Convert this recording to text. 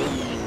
Ooh.